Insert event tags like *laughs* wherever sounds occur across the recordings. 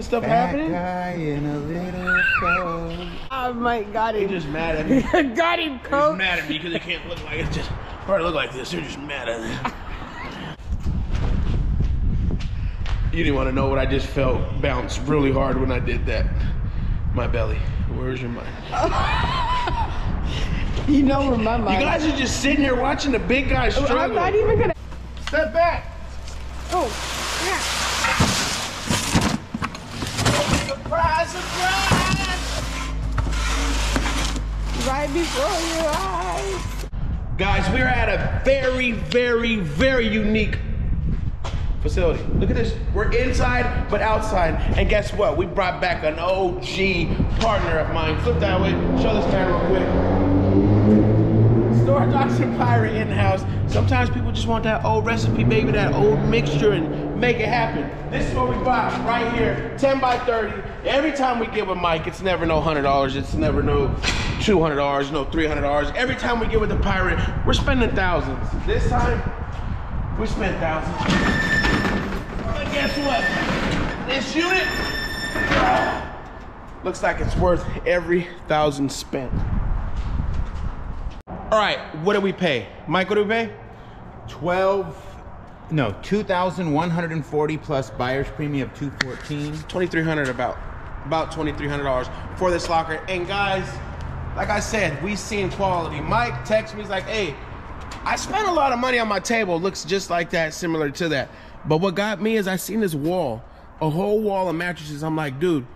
stuff Fat happening. guy in a little coat. Oh my god, He him. just mad at me. *laughs* got him, He's mad at me because it can't look like it's just hard to look like this. They're just mad at me. You didn't want to know what I just felt bounce really hard when I did that. My belly. Where's your mind? *laughs* You know where my mind. You guys are just sitting here watching the big guy struggle. I'm not even gonna. Step back. Oh, yeah. Surprise, surprise. Right before your eyes. Guys, we're at a very, very, very unique facility. Look at this. We're inside, but outside. And guess what? We brought back an OG partner of mine. Flip that way. Show this camera real quick. Store Dr. Pirate in-house. Sometimes people just want that old recipe, baby, that old mixture, and make it happen. This is what we bought right here 10 by 30. Every time we give a mic, it's never no $100. It's never no $200, no $300. Every time we give with the pirate, we're spending thousands. This time, we spent thousands. But guess what? This unit looks like it's worth every thousand spent. All right, what do we pay? Mike, what do we pay? 12, no, 2,140 plus buyer's premium of 214. 2300 about about $2300 for this locker. And guys like i said we seen quality. Mike texted me he's like hey i spent a lot of money on my table. Looks just like that similar to that. But what got me is i seen this wall a whole wall of mattresses. I'm like dude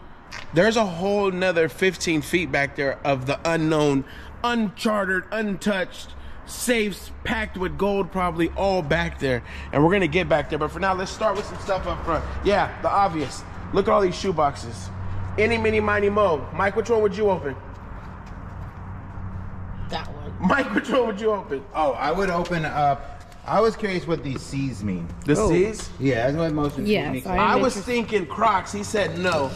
there's a whole nother 15 feet back there of the unknown unchartered untouched safes packed with gold probably all back there. And we're gonna get back there. But for now let's start with some stuff up front. Yeah the obvious. Look at all these shoe boxes any mini miny mo mike which one would you open That one. mike which one would you open Oh, I would open up. I was curious what these C's mean. the Oh. C's? Yeah, that's what most of the Yes, unique- I- I was interested. thinking Crocs. He said no.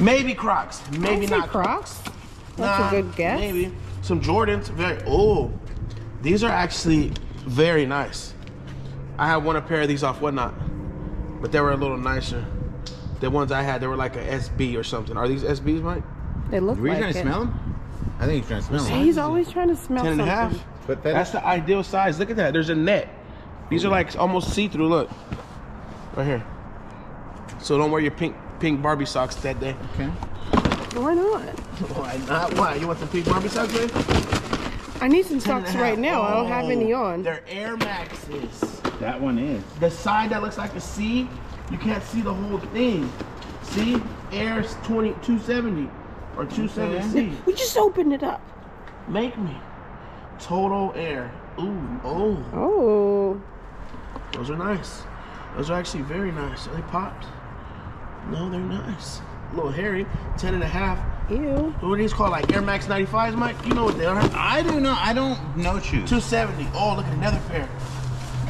Maybe Crocs. Maybe not Crocs. That's Nah, a good guess. Maybe some Jordans. Very. Oh, these are actually very nice. I had one a pair of these off whatnot, but they were a little nicer. The ones I had, they were like a SB or something. Are these SBs, Mike? They look Were you like trying to it. smell them? I think he's trying to smell them. He's always trying to smell Ten and a something. half. But that- That's the ideal size. Look at that. There's a net. These are like almost see-through. Look, right here. So don't wear your pink pink Barbie socks that day. Okay. Why not? Why not? Why? You want some pink Barbie socks, man? I need some 10 and a socks right now. I don't have any Oh, on. They're Air Maxes. That one is. The side that looks like a C, you can't see the whole thing. See? Air's 20, 270 or 270C. We just opened it up. Make me. Total Air. Ooh, oh, Oh. those are nice. Those are actually very nice. Are they popped? No, they're nice. A little hairy. 10 and a half. Ew. What are these called? Like Air Max 95s, Mike? You know what they are. I do not. I don't know shoes. 270. Oh, look at another pair.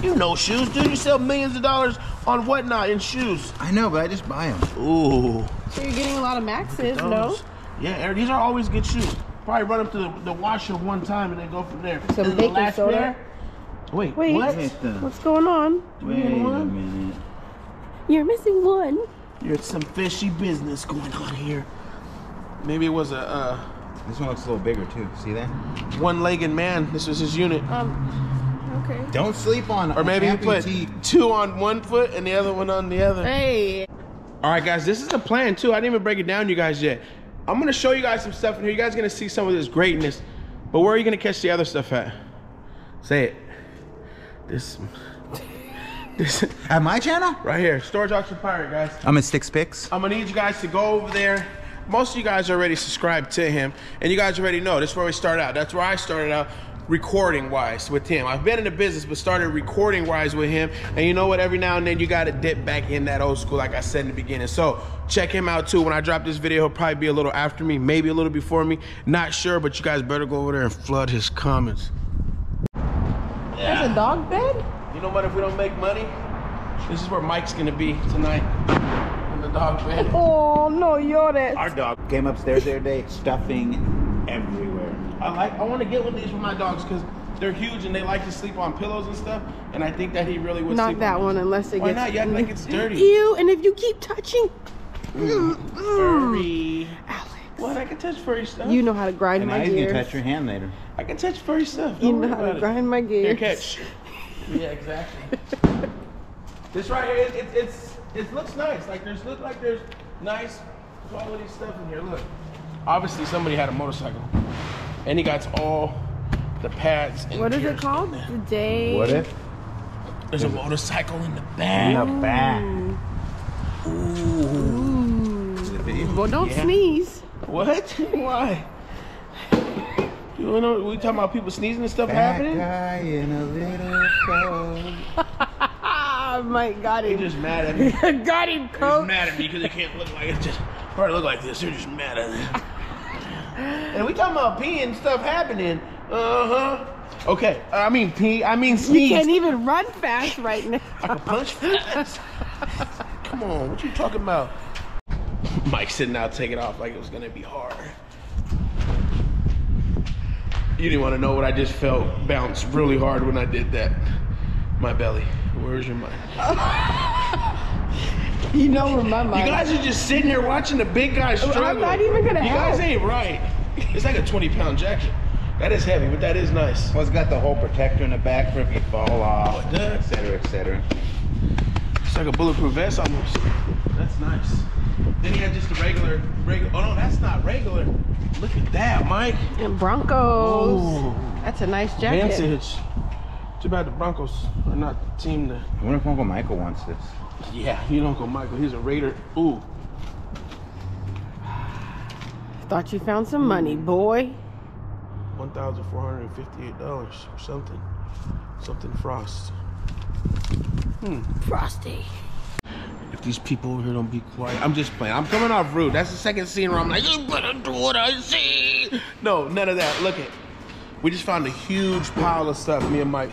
You know shoes, dude. You sell millions of dollars on whatnot in shoes. I know, but I just buy them. Ooh. So you're getting a lot of maxes, no? Yeah, Eric, these are always good shoes. Probably run up to the, the washer one time and then go from there. Some And the baking last soda? pair- Wait, Wait. what? Wait, What's going on? Wait a minute. You're missing one. There's some fishy business going on here. Maybe it was a uh, This one looks a little bigger too. See that? one-legged man. This was his unit. Um, okay. Don't sleep on. Or maybe he put amputee. two on one foot and the other one on the other. Hey. All right, guys, this is the plan too. I didn't even break it down, to you guys yet. I'm gonna show you guys some stuff in here. You guys are gonna see some of this greatness, but where are you gonna catch the other stuff at? Say it. This, *laughs* this At my channel? right here, Storage Auction Pirate, guys. I'm at Sticks Picks. I'm gonna need you guys to go over there. Most of you guys are already subscribed to him, and you guys already know this is where we start out. That's where I started out recording wise with him. I've been in the business, but started recording wise with him. And you know what? Every now and then you gotta dip back in that old school, like I said in the beginning. So check him out too. When I drop this video, he'll probably be a little after me, maybe a little before me. Not sure, but you guys better go over there and flood his comments. There's a dog bed? You know what? If we don't make money, this is where Mike's gonna be tonight in the dog bed. Oh, no you're llores. Our dog came upstairs the other day, stuffing everywhere. I like. I want to get one of these for my dogs because they're huge and they like to sleep on pillows and stuff. And I think that he really would. Not sleep that on one these. unless it Why gets. not? You act like *laughs* it's dirty. Ew, and if you keep touching. Mm-hmm. Furry. Alex. What? I can touch furry stuff. You know how to grind And my now he's gonna touch your hand later. I can touch furry stuff. You Don't know how to it. grind my Here, gears. catch. *laughs* Yeah, exactly. this right here, it, it, it's it looks nice. Like there's look like there's nice quality stuff in here. Look, obviously somebody had a motorcycle, and he got all the pads. And What is it called? The day. What if? There's a motorcycle in the back. In the back. Ooh. Well, don't Yeah. sneeze. What? *laughs* Why? You know, we talking about people sneezing and stuff Fat happening. guy in a little *laughs* coat. Ah, my God, They him. just mad at me. *laughs* got him, They're just mad at me because they can't look like it. Just probably look like this. They're just mad at me. And we talking about pee and stuff happening. Uh huh. Okay. I mean pee. I mean sneeze. You can't even run fast right now. I can punch fast. Come on. What you talking about? Mike sitting out taking off like it was gonna be hard. You didn't want to know what I just felt bounce really hard when I did that. My belly. Where's your mind? You know where my mind. You guys are just sitting here watching the big guy struggle. I'm not even gonna You guys ain't right. It's like a 20 pound jacket. That is heavy, but that is nice. Well, it's got the whole protector in the back for if you fall off, Oh, it does? et cetera, et cetera. It's like a bulletproof vest almost. That's nice. Then you have just a regular, regular. Oh no, that's not regular. Look at that, Mike. And Broncos. Ooh. That's a nice jacket. Vintage. Too bad the Broncos are not the team to. I wonder if Uncle Michael wants this. Yeah, you don't go Michael. He's a Raider. Ooh. Thought you found some money, boy. One thousand four hundred and fifty-eight dollars or something. Something frost. Hmm. Frosty. If these people over here don't be quiet, I'm just playing. I'm coming off rude. That's the second scene where I'm like, you better do what I say. No, none of that. Look at. We just found a huge pile of stuff, me and Mike.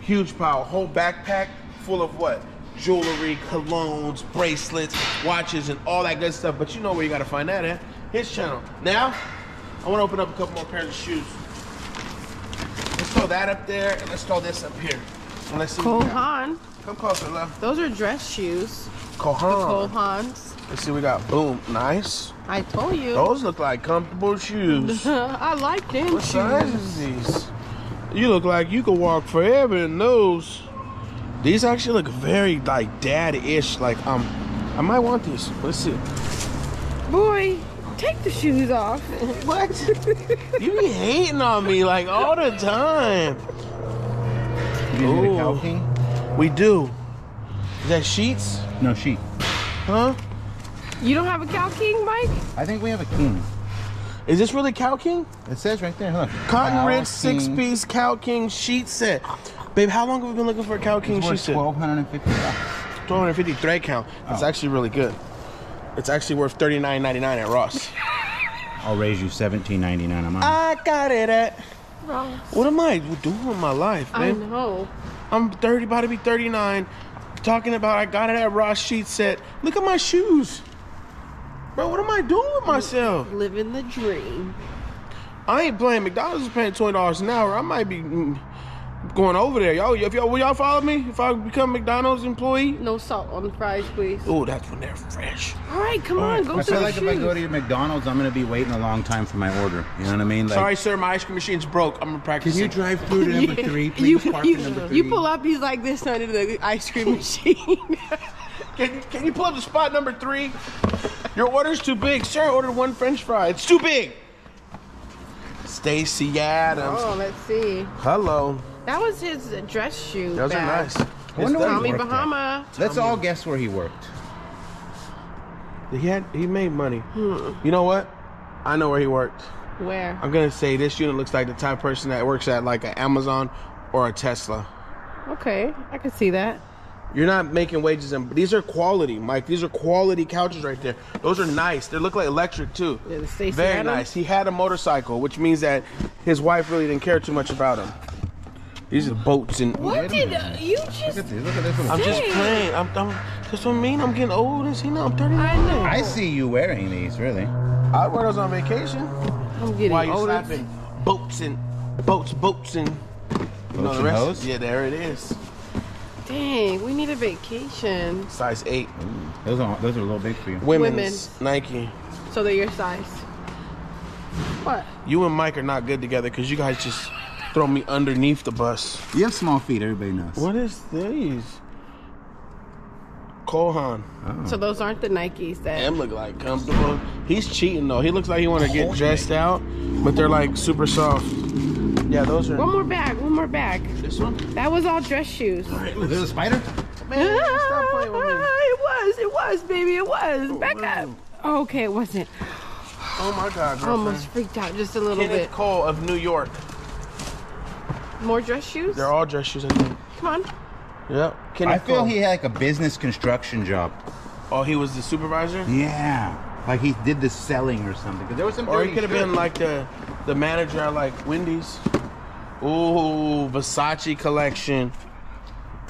Huge pile, whole backpack full of what? Jewelry, colognes, bracelets, watches, and all that good stuff. But you know where you gotta find that at? His channel. Now, I wanna open up a couple more pairs of shoes. Let's throw that up there, and let's throw this up here. And let's see. Cole Haan. Come closer, love. Those are dress shoes. Cole Haan. Kohans. Let's see, we got boom, nice. I told you. Those look like comfortable shoes. *laughs* I like them what size is these? You look like you could walk forever in those. These actually look very like dad-ish. Like um, I might want these. Let's see. Boy, take the shoes off. *laughs* What? you be hating on me like all the time. You need Ooh. a Cal King? We do. Is that sheets? No, sheet. Huh? You don't have a Cal King, Mike? I think we have a king. Is this really Cal King? It says right there, look. Cotton Cow Rich six-piece Cal King sheet set. Babe, how long have we been looking for a Cal King It's sheet set? Twelve hundred and fifty. Twelve hundred fifty thread count. It's Oh. actually really good. It's actually worth $39.99 at Ross. I'll raise you seventeen ninety nine a month. I got it at. Ross. What am I doing with my life, I know. I'm 30, about to be 39. Talking about I got it at Ross sheet set. Look at my shoes. Bro, what am I doing with myself? Living the dream. I ain't playing. McDonald's is paying $20 an hour. I might be mm, going over there. Y'all, if y'all, will y'all follow me? If I become McDonald's employee? No salt on the fries, please. Oh, that's when they're fresh. All right, come All on, right. go I feel the like if I go to your McDonald's, I'm gonna be waiting a long time for my order. You know what I mean? Like, Sorry, sir, my ice cream machine's broke. I'm gonna practice. Can you drive through to number three, please? you, Park you, in number three. you pull up, he's like this under the ice cream *laughs* machine. *laughs* Can, can you pull up to spot number three? Your order's too big. Sir, I ordered one french fry. It's too big. Stacy Adams. oh, let's see. Hello. That was his dress shoe. Those are nice. I wonder It's where Tommy he worked at. Bahama. Let's all guess where he worked. he had he made money. Hmm. You know what? I know where he worked. Where? I'm gonna say this unit looks like the type of person that works at like an Amazon or a Tesla. Okay, I can see that. You're not making wages and these are quality, Mike. These are quality couches right there. Those are nice. They look like electric too. Yeah, the Stacy Very Adams? nice. He had a motorcycle, which means that his wife really didn't care too much about him. These are boats and What did uh, you Look just? at this. Look at this little. I'm just playing. I'm, I'm that's what I mean. I'm getting old. Is he know I'm 39. I know. I see you wearing these, really. I wear those on vacation. I'm getting While you older. slapping boats and boats, boats and you know Boats the rest. hoes? Yeah, there it is. Dang, we need a vacation. Size eight. Those are those are a little big for you. Women's Women's. Nike. So they're your size. What? You and Mike are not good together because you guys just throw me underneath the bus. You have small feet. Everybody knows. What is these? Cole Haan. Oh. So those aren't the Nikes that. Them look like comfortable. He's cheating though. He looks like he want to get dressed out, but they're like super soft. Yeah, those are. One more bag. One more bag. This one. That was all dress shoes. Is there a spider? Man, stop playing *laughs* with me. It was. It was, baby. It was. Oh, Back up. Okay, it wasn't. Oh my God, I girlfriend. almost freaked out just a little Kenneth bit. Cole of New York. More dress shoes? They're all dress shoes, I think. Come on. Yep. Can I Kenneth feel he had like a business construction job. Oh, he was the supervisor. Yeah. Like he did the selling or something. 'Cause there was some. Or he could have been like the the manager at like Wendy's. Ooh, Versace collection.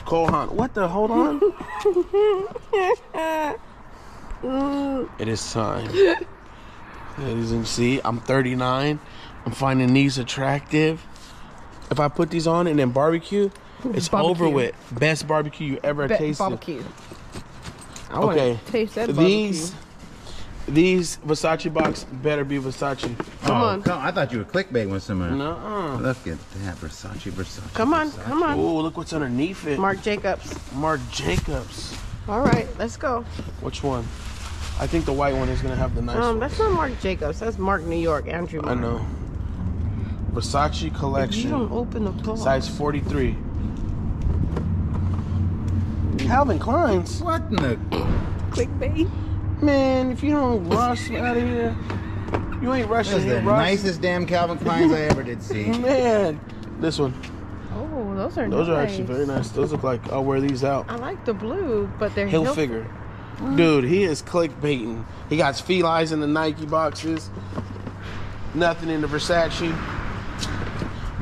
Cole Haan. What the? Hold on. *laughs* it is time. Ladies and see, I'm 39. I'm finding these attractive. If I put these on and then barbecue, it's over with. Best barbecue you ever Be- tasted. barbecue. I wanna Okay. Taste that barbecue. These these Versace box better be Versace. Come Oh, on. Come, I thought you were clickbait with someone. Nuh-uh. Look at that, Versace, Versace. Come on. Versace. Come on. Oh, look what's underneath it. Marc Jacobs. Marc Jacobs. All right, let's go. Which one? I think the white one is gonna have the nice Um, one. that's not Marc Jacobs. That's Marc New York. Andrew. I know. Versace You collection, don't open the box. size 43. Calvin Klein's. What in the? Clickbait. Man, if you don't rush out of here, you ain't rushing This is the Russ. nicest damn Calvin Kleins I ever did see. *laughs* Man, this one. Oh, those are nice. Those are actually very nice. Those look like I'll wear these out. I like the blue, but they're Hill heel- figure. Dude, he is clickbaiting. He got felines in the Nike boxes. Nothing in the Versace.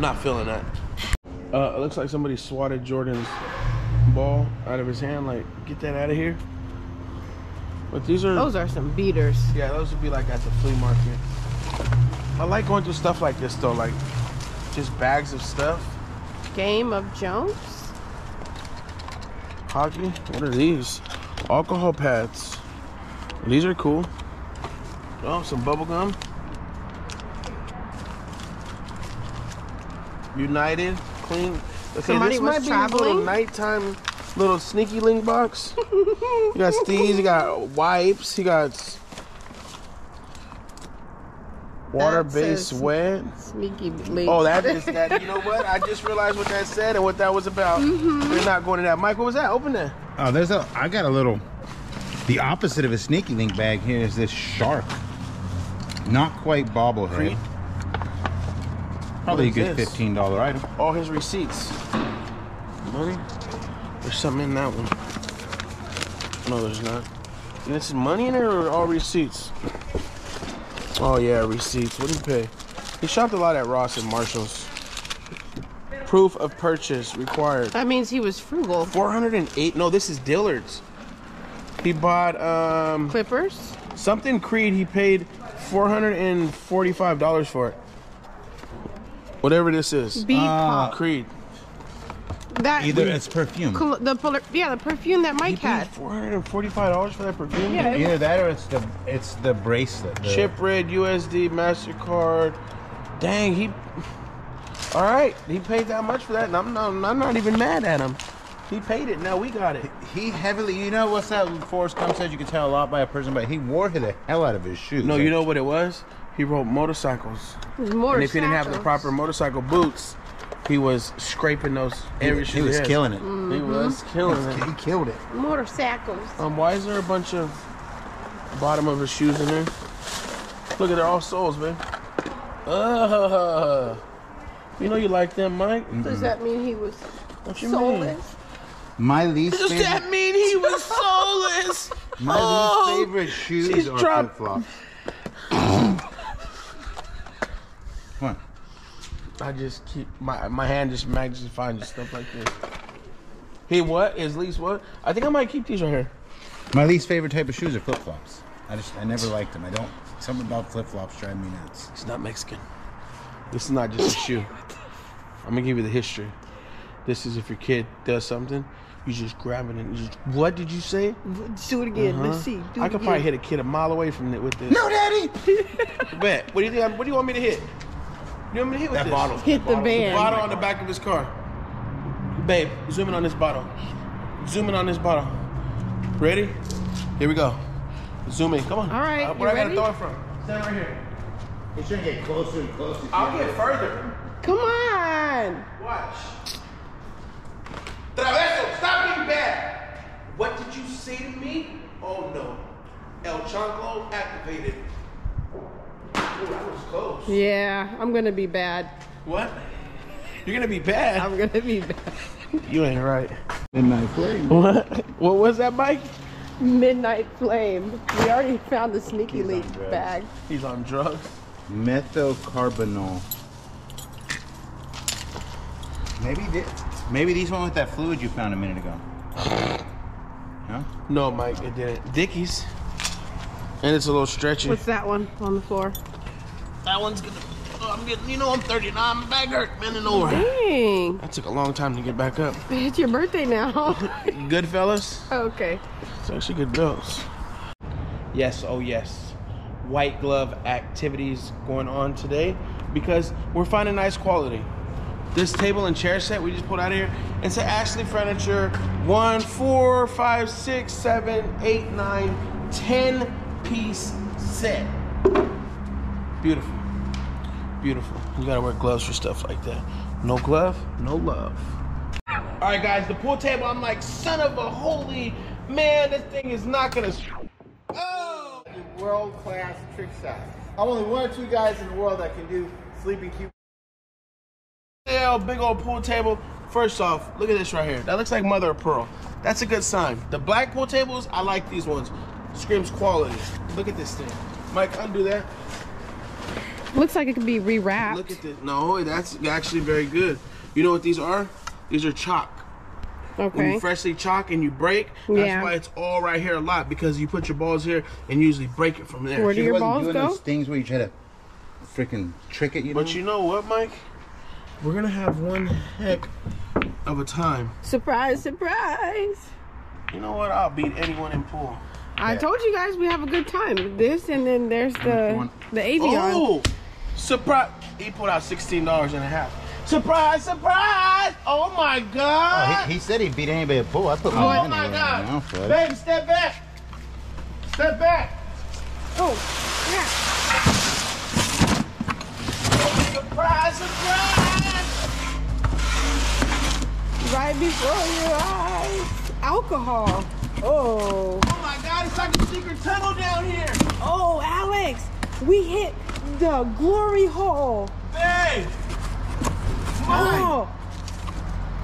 Not feeling that. Uh, it looks like somebody swatted Jordan's ball out of his hand. Like, get that out of here. But these are, Those are some beaters. yeah, those would be like at the flea market. I like going through stuff like this though, like just bags of stuff. Game of Jones. Hockey. What are these? Alcohol pads. These are cool. Oh, some bubble gum. United, clean. Okay, Somebody this was might be a little traveling? nighttime, little sneaky link box. *laughs* you got these. You got wipes. You got water-based says- wet. Sneaky link. Oh, that is that. You know what? I just realized what that said and what that was about. Mm-hmm. We're not going to that. Mike, what was that? Open that. Oh, there's a. I got a little. The opposite of a sneaky link bag here is this shark. Not quite bobblehead. Creed? Probably a good this? fifteen dollar item. all his receipts. Money? There's something in that one. No, there's not. And this is money in there or all receipts? Oh yeah, receipts. What did he pay? He shopped a lot at Ross and Marshalls. Proof of purchase required. That means he was frugal. 408. No, this is Dillard's. He bought um Clippers. something Creed. He paid $445 for it. Whatever this is. Beat Ah. pop. Creed. That Either it's perfume. col- the polar, yeah the perfume that Mike had. four hundred and forty-five dollars for that perfume. Yeah. Either that or it's the it's the bracelet. the- Chip red USD Mastercard. Dang, he. All right, he paid that much for that, and I'm not, I'm not even mad at him. He paid it. Now we got it. He heavily, you know, what's that? Forrest Gump says you can tell a lot by a person, but he wore the hell out of his shoes. No, Like, you know what it was? He rode motorcycles, There's more and if he didn't have the proper motorcycle boots, he was scraping those he, areas. he was killing it. He was killing it. He killed it. motorcycles. Um, why is there a bunch of bottom of his shoes in there? Look at they're all soles, man. Uh, you know you like them, Mike. Does that mean he was What you mean? soulless? My least Does favorite, that mean he was *laughs* soulless? my Oh, least favorite shoes are flip flops. I just keep my my hand just magnifies just stuff like this. He what is least what? I think I might keep these right here. My least favorite type of shoes are flip flops. I just I never liked them. I don't. Something about flip flops drive me nuts. It's not Mexican. This is not just a shoe. I'm gonna give you the history. This is if your kid does something, You just grab it and you just. What did you say? Do it again. Huh? Let's uh-huh. see. Do I it could again. probably hit a kid a mile away from it with this. No, daddy. *laughs* Bet. What do you think? I'm- What do you want me to hit? You want me to hit with That this? bottle. Hit the The van. bottle on the back of his car. Babe, zoom in on this bottle. Zoom in on this bottle. Ready? Here we go. Zoom in. Come on. All right, Uh, where you I gotta ready? throw it from? Stand right here. It should get closer and closer. I'll get further. Come on. Watch. Traveso, stop being bad. What did you say to me? Oh no. El Chanclo activated. Ooh, close. Yeah, I'm gonna be bad. What? You're gonna be bad. I'm gonna be bad. *laughs* You ain't right. Midnight flame. *laughs* What? What was that, Mike? Midnight flame. We already found the sneaky He's on link drugs. bag. He's on drugs. Methocarbamol. Maybe thi- maybe these one with that fluid you found a minute ago. *sighs* Huh? No, Mike, it didn't. Dickies. And it's a little stretchy. What's that one on the floor? That one's gonna. Oh, I'm getting. You know, I'm 39. My back hurt. Bending over. Dang. That took a long time to get back up. *laughs* It's your birthday now. *laughs* Good fellas. Oh, okay. It's actually good bills. Yes, oh yes. White glove activities going on today because we're finding nice quality. This table and chair set we just pulled out of here. It's an Ashley Furniture one, four, five, six, seven, eight, nine, ten piece set. Beautiful. Beautiful. You gotta wear gloves for stuff like that. No glove, no love. All right, guys, the pool table. I'm like, son of a holy man, this thing is not gonna. Oh! world class trick shot. I'm only one or two guys in the world that can do sleeping cube. Yeah, big old pool table. First off, look at this right here. That looks like mother of pearl. That's a good sign. The black pool tables, I like these ones. Screams quality. Look at this thing. Mike, undo that. Looks like it could be rewrapped. Look at this. No, that's actually very good. You know what these are? These are chalk. Okay. When you freshly chalk and you break, that's Yeah. why it's all right here a lot because you put your balls here and usually break it from there. Where do She your wasn't balls doing go? those things where you try to freaking trick it. You know. But you know what, Mike? We're gonna have one heck of a time. Surprise, surprise. You know what? I'll beat anyone in pool. I Yeah. told you guys we have a good time. This and then there's the the Avion. Oh, surprise! He pulled out sixteen dollars and a half. Surprise! Surprise! Oh my Oh, God! he, he said he'd beat anybody at pool. I put Oh, my money my on God! it. You know, Baby, step back! Step back! Oh, yeah. Surprise! Surprise! Right before your eyes. Alcohol. Oh. Oh my God! It's like a secret tunnel down here. Oh, Alex. We hit the glory hole. Babe! Mike! Oh.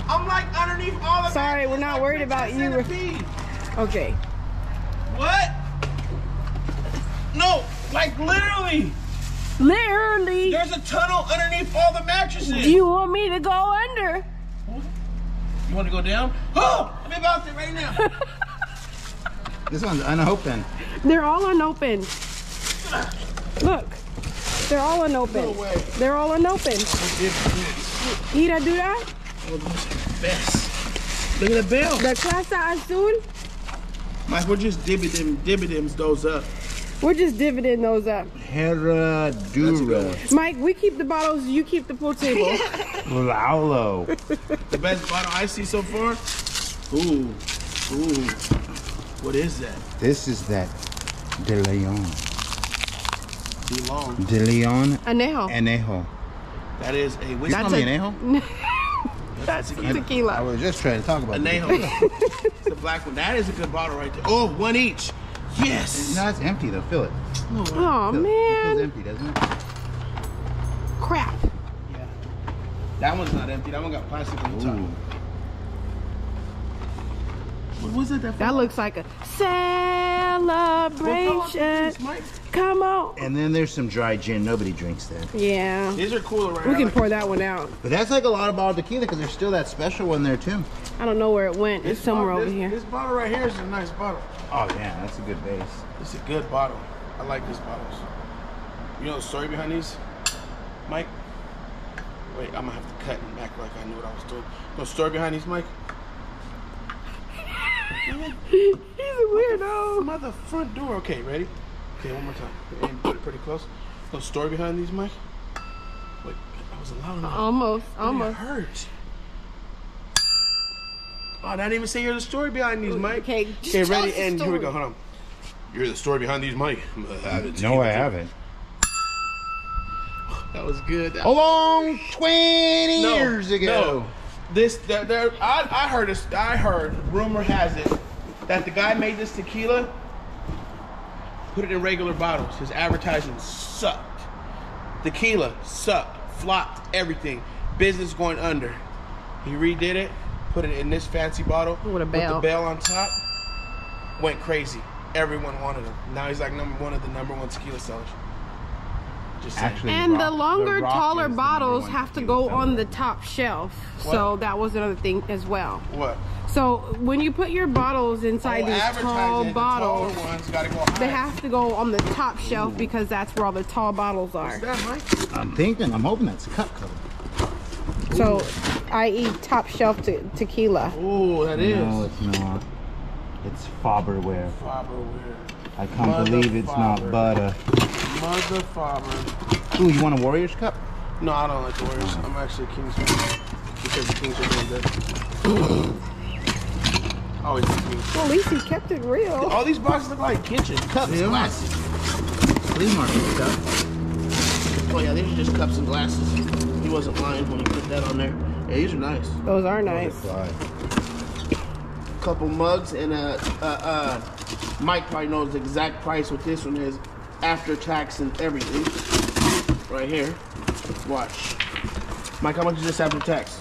I'm like underneath all of Sorry, we're not worried about you. Okay. What? No, like literally. Literally. There's a tunnel underneath all the mattresses. Do you want me to go under? You want to go down? Oh, I'm about to right now. *laughs* This one's unopened. They're all unopened. Look. They're all unopened. No way. They're all unopened. Ira, do that? Oh, best. Look at the bill. The Casa Azul, Mike, we're just dividend dividends those up. we're just dividend those up. Herradura. That's Mike, we keep the bottles, you keep the pool table. *laughs* Laulo. The best bottle I see so far. Ooh, ooh. What is that? This is that De Leon. Too long. De Leon Anejo. Anejo. That is a You whiskey. call me Anejo? *laughs* That's I tequila. I was just trying to talk about Anejo. it. *laughs* it's the black one. That is a good bottle right there. Oh, one each. Yes. No, it's empty though. Fill it. Oh, Fill- It feels man. empty, doesn't it? Crap. Yeah. That one's not empty. That one got plastic on the top. What was it that? That looks like a celebration. Mike? Come on. And then there's some dry gin. Nobody drinks that. Yeah. These are cooler right We now. can pour that one out. But that's like a lot of bottled tequila because there's still that special one there too. I don't know where it went. It's somewhere bottle- over this, here. This bottle right here is a nice bottle. Oh yeah, that's a good base. It's a good bottle. I like these bottles. You know the story behind these, Mike? Wait, I'm gonna have to cut and act like I knew what I was doing. You know the story behind these, Mike? *laughs* He's a weirdo. Mother front door. Okay, ready? Okay, one more time. And put it pretty close. No story behind these, Mike. Wait, I was loud enough. Almost, It almost. hurts. Oh, I didn't even say you're the story behind these, Mike. Okay, Okay, tell ready? us the And here we go. Hold on. You're the story behind these, Mike. No, I haven't. *laughs* That was good. That A long 20 No, years ago. No. This, there, there, I, I heard this. I heard. Rumor has it that the guy made this tequila, put it in regular bottles. His advertising sucked. Tequila sucked, flopped, everything. Business going under. He redid it, put it in this fancy bottle With a Put bell. the bell on top. Went crazy. Everyone wanted him. Now he's like number one of the number one tequila sellers. Just. Actually, And the longer, Rock taller is the number bottles have to go on the top shelf. So that was another thing as well. what? So when you put your bottles inside Oh, these tall advertising, the bottles, ones gotta go they have to go on the top shelf because that's where all the tall bottles are. That, I'm thinking, I'm hoping that's cup cover. So, i.e., top shelf te- tequila. Oh, that is. No, it's not. It's Farberware. Farberware. I can't believe it's not butter. Mother Faber. Ooh, you want a Warriors cup? No, I don't like the Warriors. I'm actually a Kings fan because the Kings are doing good. Always the Kings. Well, at least he kept it real. All these boxes look like kitchen cups, Yeah. glasses. Flea market stuff. Oh yeah, these are just cups and glasses. He wasn't lying when he put that on there. Yeah, these are nice. Those are nice. Fly. Couple mugs and uh, uh, uh, Mike probably knows the exact price what this one is after tax and everything. Right here. Watch. Mike, how much is this after tax?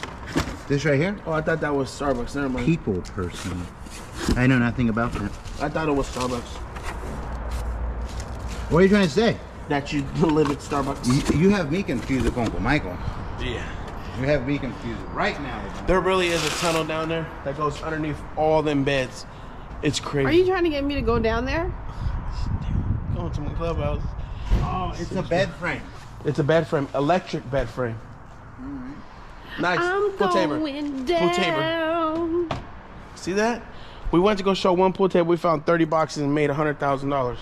This right here? Oh, I thought that was Starbucks. Never mind. People person. I know nothing about that. I thought it was Starbucks. What are you trying to say? That you *laughs* live at Starbucks. You, you have me confused with Uncle Michael. Yeah. You have me confused right now. There really is a tunnel down there that goes underneath all them beds. It's crazy. Are you trying to get me to go down there? Going to my clubhouse? Oh, it's a bed frame. It's a bed frame, electric bed frame. Nice. I'm pool table. going Pool table. See that? We went to go show one pool table. We found 30 boxes and made $100,000.